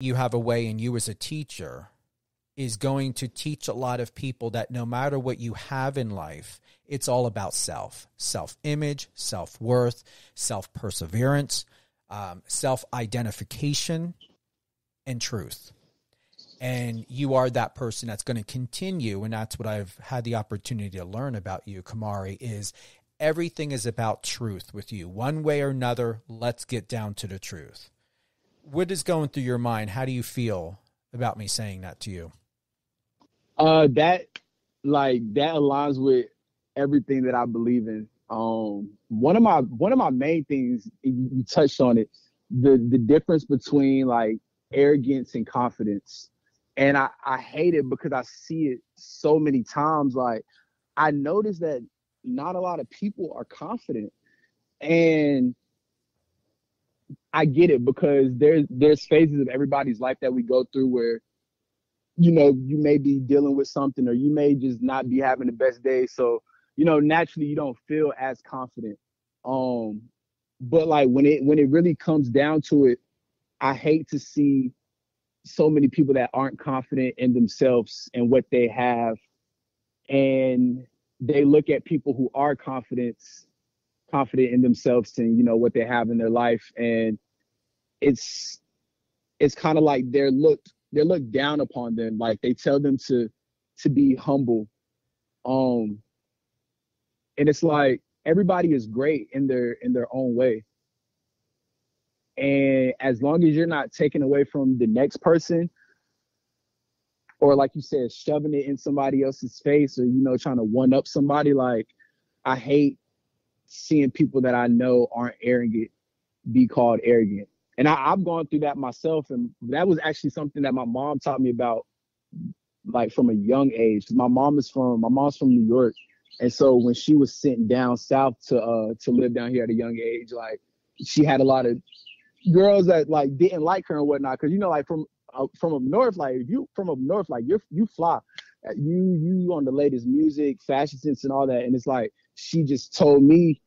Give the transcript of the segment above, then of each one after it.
you have a way and you as a teacher is going to teach a lot of people that no matter what you have in life, it's all about self, self image, self worth, self perseverance, um, self identification, and truth. And you are that person that's going to continue. And that's what I've had the opportunity to learn about you, Kamari, is everything is about truth with you. One way or another, let's get down to the truth. What is going through your mind? How do you feel about me saying that to you? Uh, that like that aligns with everything that I believe in. Um, one of my one of my main things you touched on it, the the difference between like arrogance and confidence, and I I hate it because I see it so many times. Like I notice that not a lot of people are confident, and I get it because there's there's phases of everybody's life that we go through where you know, you may be dealing with something or you may just not be having the best day. So, you know, naturally you don't feel as confident. Um, but like when it when it really comes down to it, I hate to see so many people that aren't confident in themselves and what they have. And they look at people who are confident, confident in themselves and you know what they have in their life. And it's it's kind of like they're looked they're looked down upon them. Like they tell them to to be humble. Um and it's like everybody is great in their in their own way. And as long as you're not taking away from the next person, or like you said, shoving it in somebody else's face or you know, trying to one up somebody, like I hate seeing people that I know aren't arrogant be called arrogant. And I, I've gone through that myself, and that was actually something that my mom taught me about, like from a young age. My mom is from my mom's from New York, and so when she was sent down south to uh to live down here at a young age, like she had a lot of girls that like didn't like her and whatnot, because you know, like from uh, from up north, like you from up north, like you're you fly, you you on the latest music, fashion sense, and all that, and it's like she just told me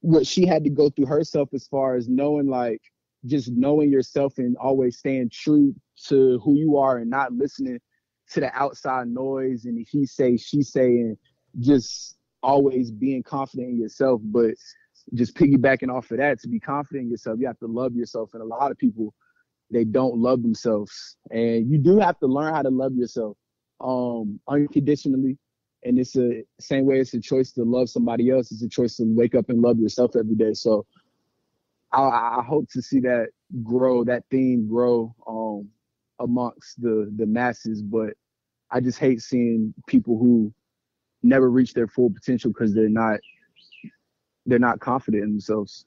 what she had to go through herself as far as knowing like just knowing yourself and always staying true to who you are and not listening to the outside noise and he say she say and just always being confident in yourself. But just piggybacking off of that to be confident in yourself you have to love yourself. And a lot of people they don't love themselves. And you do have to learn how to love yourself um unconditionally and it's a same way it's a choice to love somebody else it's a choice to wake up and love yourself every day so I, I hope to see that grow, that theme grow um, amongst the the masses. But I just hate seeing people who never reach their full potential because they're not they're not confident in themselves.